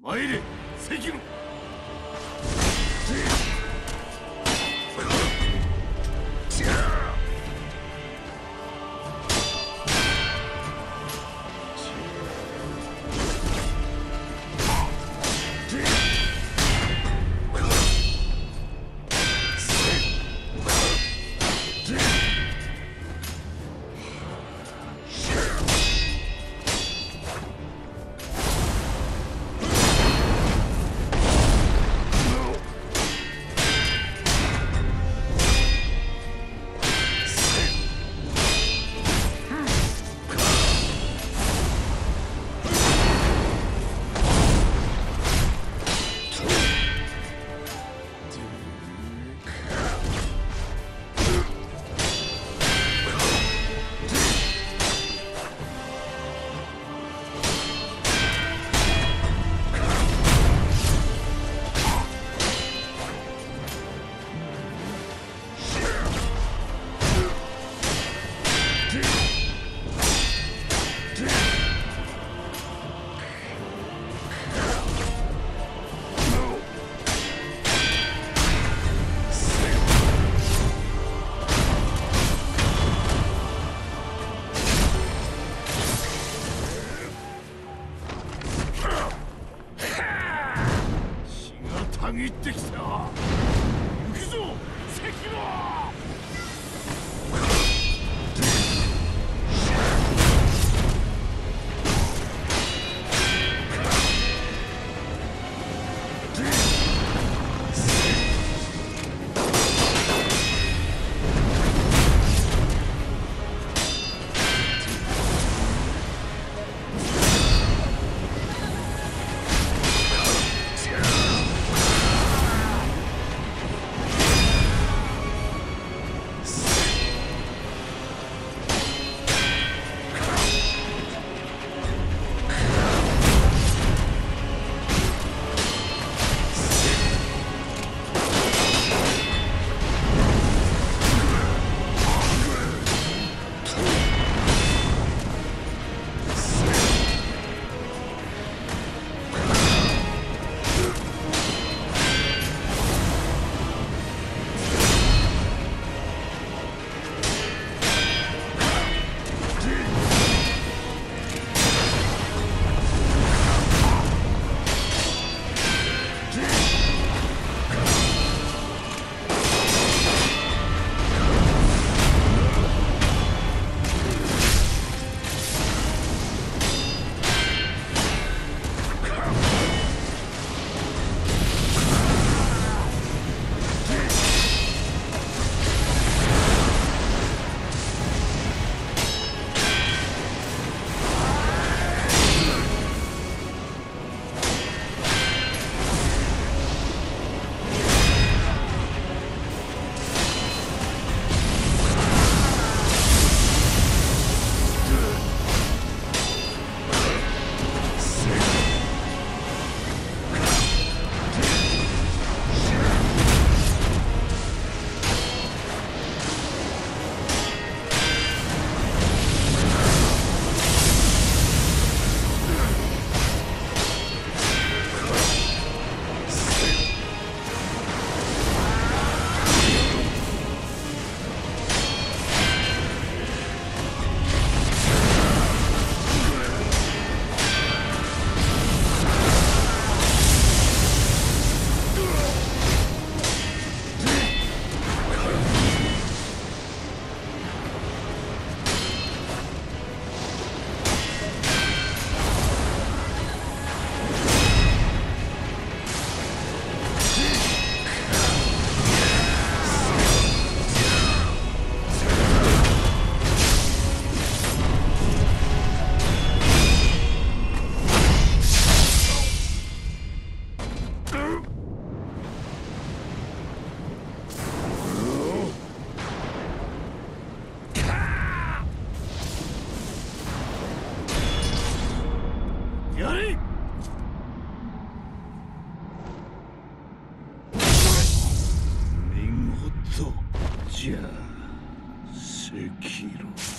参れ関野。に行ってきた。じゃ赤炉